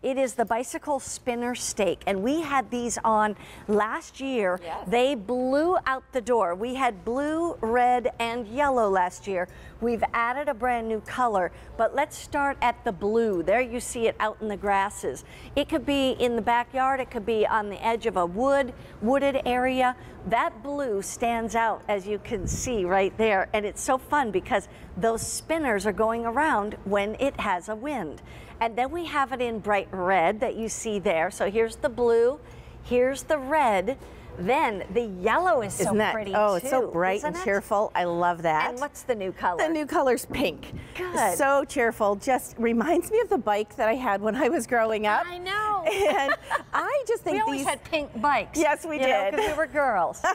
It is the bicycle spinner stake, and we had these on last year. Yes. They blew out the door. We had blue, red, and yellow last year. We've added a brand new color, but let's start at the blue. There you see it out in the grasses. It could be in the backyard, it could be on the edge of a wood, wooded area. That blue stands out as you can see right there, and it's so fun because those spinners are going around when it has a wind. And then we have it in bright red that you see there. So here's the blue, here's the red. Then the yellow is so Isn't that, pretty oh, it's so bright and it? cheerful. I love that. And what's the new color? The new color's pink. Good. So cheerful. Just reminds me of the bike that I had when I was growing up. I know. And I just think we always these. had pink bikes. Yes, we did. Because we were girls.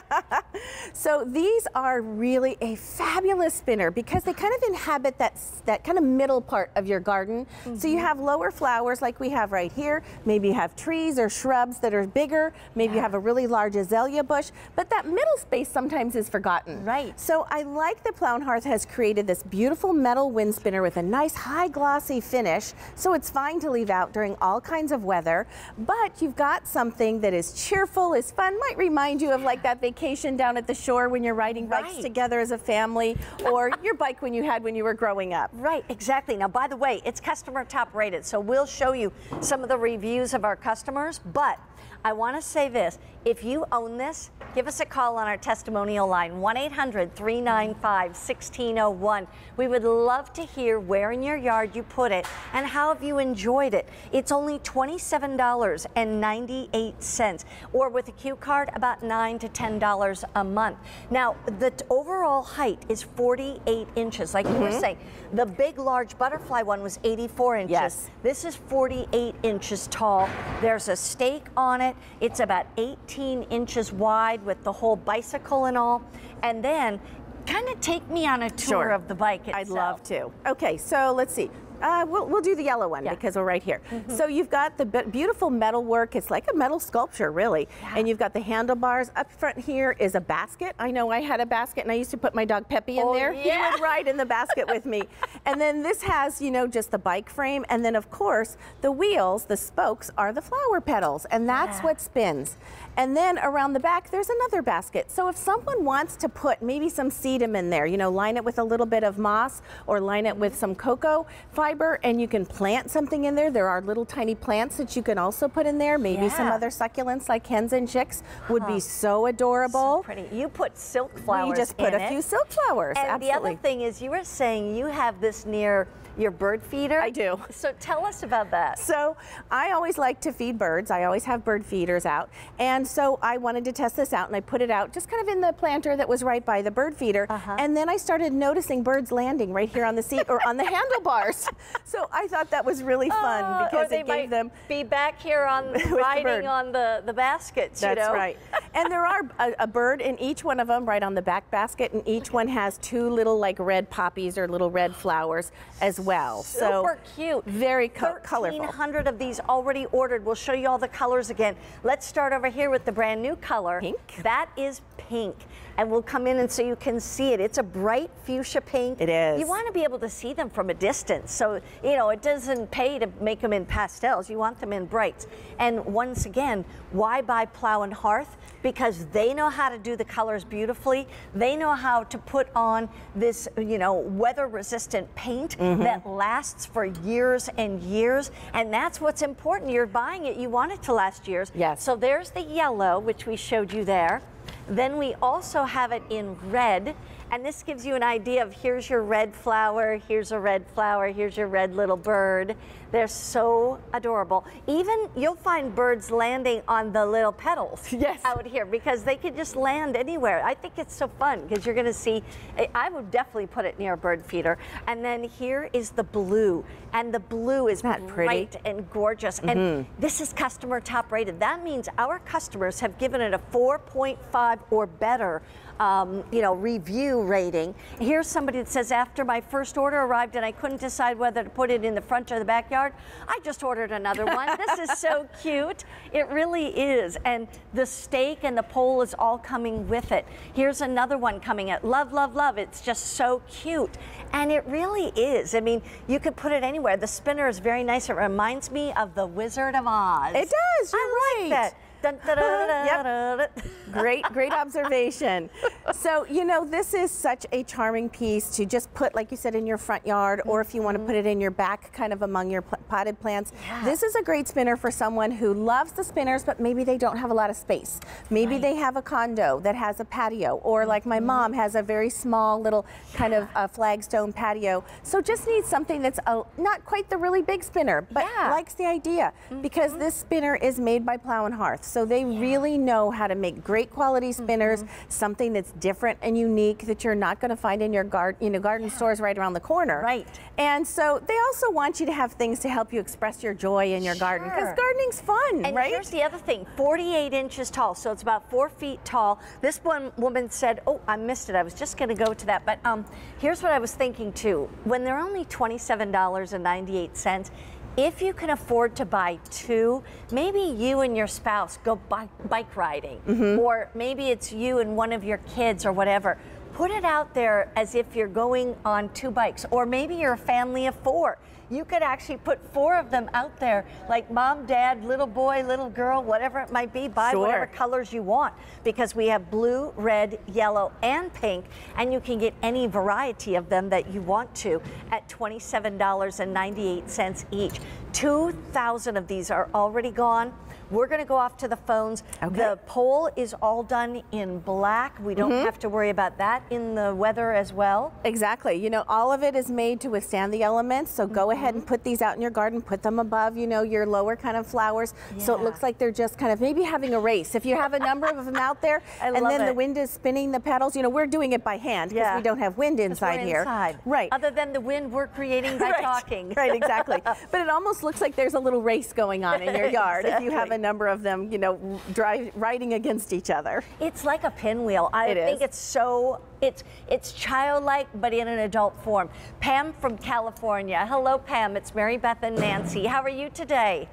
So these are really a fabulous spinner because they kind of inhabit that that kind of middle part of your garden. So Mm-hmm. you have lower flowers like we have right here. Maybe you have trees or shrubs that are bigger. Maybe you have a really large azalea bush. But that middle space sometimes is forgotten. Right. So I like that Plow and Hearth has created this beautiful metal wind spinner with a nice high glossy finish. So it's fine to leave out during all kinds of weather. But you've got something that is cheerful, is fun, might remind you of like that vacation down at the shore when you're riding bikes Right. together as a family, or your bike when you had when you were growing up. Right, exactly. Now, by the way, it's customer top rated, so we'll show you some of the reviews of our customers. But I want to say this if you own this, give us a call on our testimonial line 1 800 395 1601. We would love to hear where in your yard you put it and how have you enjoyed it. It's only $27.98, or with a Q card, about 9 to $10 a month. Now, the overall height is 48 inches, like you were mm-hmm. saying. The big, large butterfly one was 84 inches. Yes. This is 48 inches tall. There's a stake on it. It's about 18 inches wide with the whole bicycle and all. And then, kind of take me on a tour Sure. of the bike itself. I'd love to. Okay, so let's see. Uh, we'll, we'll do the yellow one Yeah. because we're right here. So you've got the be- beautiful metal work. It's like a metal sculpture, really. And you've got the handlebars. Up front here is a basket. I know I had a basket and I used to put my dog Peppy in Oh, there. He yeah. would ride in the basket with me. And then this has, you know, just the bike frame. And then, of course, the wheels, the spokes, are the flower petals. And that's Yeah. what spins. And then around the back, there's another basket. So if someone wants to put maybe some sedum in there, you know, line it with a little bit of moss or line it with some cocoa fiber and you can plant something in there. There are little tiny plants that you can also put in there. Maybe some other succulents like hens and chicks would be so So adorable. pretty. You put silk flowers we just put a it. few silk flowers. And absolutely. the other thing is, you were saying you have this near your bird feeder. I do. So tell us about that. So I always like to feed birds. I always have bird feeders out. And so I wanted to test this out and I put it out just kind of in the planter that was right by the bird feeder. Uh-huh. And then I started noticing birds landing right here on the seat or on the handlebars. So I thought that was really oh, fun Oh, because they it gave them be back here on the riding bird. on the the baskets. you That's know? right. And there are a, a bird in each one of them right on the back basket, and each one has two little like red poppies or little red flowers as well. so Super cute. Very co- colorful. 1,300 of these already ordered. We'll show you all the colors again. Let's start over here with the brand new color. Pink. That is pink. And we'll come in and so you can see it. It's a bright fuchsia pink. It is. You want to be able to see them from a distance. So, you know, it doesn't pay to make them in pastels. You want them in brights. And once again, why buy Plow and Hearth? Because they know how to do the colors beautifully. They know how to put on this, you know, weather resistant paint Mm-hmm. that lasts for years and years. And that's what's important. You're buying it, you want it to last years. Yes. So there's the yellow, which we showed you there. Then we also have it in red. And this gives you an idea of here's your red flower, here's a red flower, here's your red little bird. They're so adorable. Even you'll find birds landing on the little petals Yes. out here because they could just land anywhere. I think it's so fun because you're going to see, I- I would definitely put it near a bird feeder. And then here is the blue. And the blue is that pretty? bright and gorgeous. And mm-hmm. this is customer top rated. That means our customers have given it a 4.5 or better. Um, you know, review rating. Here's somebody that says, after my first order arrived and I couldn't decide whether to put it in the front or the backyard, I just ordered another one. this is so cute. It really is. And the stake and the pole is all coming with it. Here's another one coming at love, love, love. It's just so cute. And it really is. I mean, you could put it anywhere. The spinner is very nice. It reminds me of the Wizard of Oz. It does. You're I right. like that. Dun, da, da, da. Great, great observation. so, you know, this is such a charming piece to just put, like you said, in your front yard, or if you want to put it in your back, kind of among your potted plants. Yeah. This is a great spinner for someone who loves the spinners, but maybe they don't have a lot of space. Maybe Right. they have a condo that has a patio, or like my mom has a very small little kind of uh, flagstone patio. So just need something that's a, not quite the really big spinner, but Yeah. likes the idea because this spinner is made by Plow and Hearth. So they really know how to make great quality spinners, something that's different and unique that you're not going to find in your garden, you know, garden stores right around the corner. Right. And so they also want you to have things to help you express your joy in your garden because gardening's fun, And right? here's the other thing 48 inches tall, so it's about four feet tall. This one woman said, Oh, I missed it. I was just going to go to that. But um, here's what I was thinking too. When they're only $27.98, if you can afford to buy two, maybe you and your spouse go bike, bike riding, Mm-hmm. or maybe it's you and one of your kids or whatever. Put it out there as if you're going on two bikes, or maybe you're a family of four you could actually put four of them out there, like mom, dad, little boy, little girl, whatever it might be. Buy Sure. whatever colors you want because we have blue, red, yellow, and pink, and you can get any variety of them that you want to at $27.98 each. 2,000 of these are already gone. We're going to go off to the phones. Okay. The pole is all done in black. We don't have to worry about that in the weather as well. Exactly. You know, all of it is made to withstand the elements. So go ahead Mm-hmm. and put these out in your garden, put them above, you know, your lower kind of flowers. So it looks like they're just kind of maybe having a race. If you have a number of them out there and then the wind is spinning the petals, you know, we're doing it by hand because Yeah. we don't have wind inside here. inside. Right. Other than the wind we're creating by right. talking. Right, exactly. but it almost looks like there's a little race going on in your yard if you have Exactly. A number of them, you know, drive, riding against each other. It's like a pinwheel. I It think is. it's so it's it's childlike but in an adult form. Pam from California. Hello Pam, it's Mary Beth and Nancy. How are you today?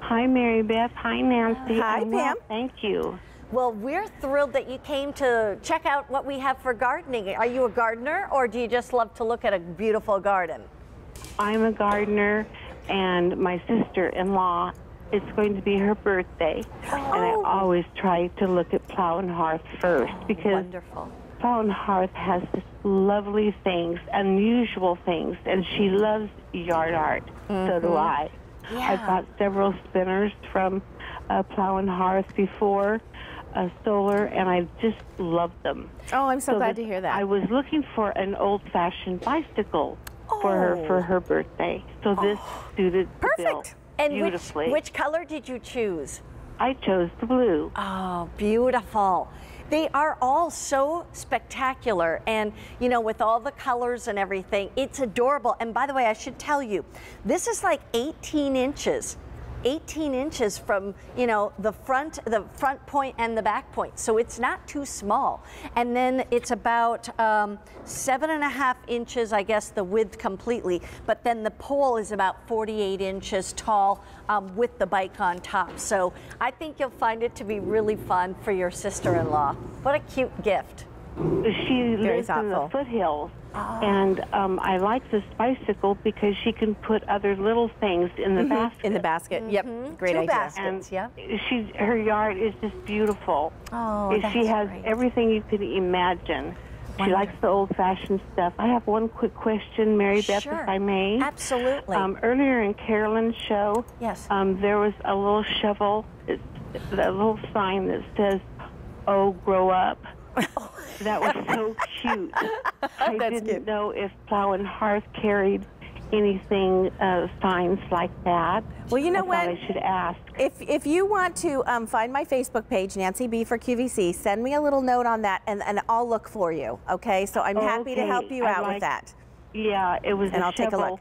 Hi, Mary Beth. Hi, Nancy. Hi, I'm well, Pam. Thank you. Well, we're thrilled that you came to check out what we have for gardening. Are you a gardener or do you just love to look at a beautiful garden? I'm a gardener, and my sister-in-law. It's going to be her birthday, and I Oh. always try to look at Plow and Hearth first because Wonderful. Plow and Hearth has this lovely things, unusual things, and she loves yard art. So do I. Yeah. I've bought several spinners from uh, Plow and Hearth before, uh, solar, and I just love them. Oh, I'm so, glad to hear that. I was looking for an old-fashioned bicycle for her Oh. for her birthday, so this suited the bill Perfect. And which, which color did you choose? I chose the blue. Oh, beautiful. They are all so spectacular. And, you know, with all the colors and everything, it's adorable. And by the way, I should tell you, this is like 18 inches. 18 inches from you know the front the front point and the back point. So it's not too small. And then it's about um, seven and a half inches i guess the width completely. But then the pole is about 48 inches tall um, with the bike on top. So i think you'll find it to be really fun for your sister-in-law. What a cute gift. She lives in the foothills, Ah. and um, I like this bicycle because she can put other little things in the basket. in the basket. Yep. Great Two idea. baskets. and yeah. she's her yard is just beautiful. Oh, that's she has great. everything you could imagine. She likes the old-fashioned stuff. I have one quick question, Mary Beth, Sure. if I may. Absolutely. Um, earlier in Carolyn's show, Yes. um, there was a little shovel, a little sign that says, "Oh, grow up." that was so cute. I That's didn't cute. know if Plow and Hearth carried anything uh, signs like that. Well, you know I what? I should ask. If, if you want to um, find my Facebook page, Nancy B for QVC, send me a little note on that and, and I'll look for you. Okay, so I'm happy to help you I out with like- that. Yeah, it was And a I'll take a look.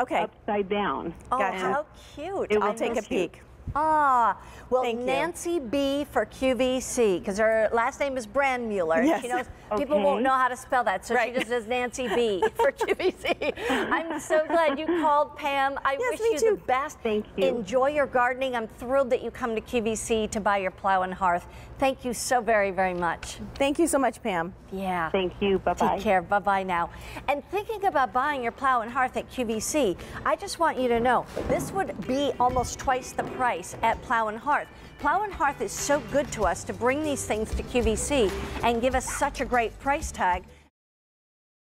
Okay, upside down. oh, gotcha. how cute. It I'll take a you. peek. Ah, well, Thank you. Nancy B for QVC, because her last name is Brand Mueller. Yes. She knows people won't know how to spell that, so she just says Nancy B for QVC. I'm so glad you called, Pam. I Yes, wish you too. the best. Thank you. Enjoy your gardening. I'm thrilled that you come to QVC to buy your plow and hearth. Thank you so very, very much. Thank you so much, Pam. Yeah. Thank you. Bye bye. Take care. Bye bye now. And thinking about buying your plow and hearth at QVC, I just want you to know this would be almost twice the at Plow and Hearth. Plow and Hearth is so good to us to bring these things to QVC and give us such a great price tag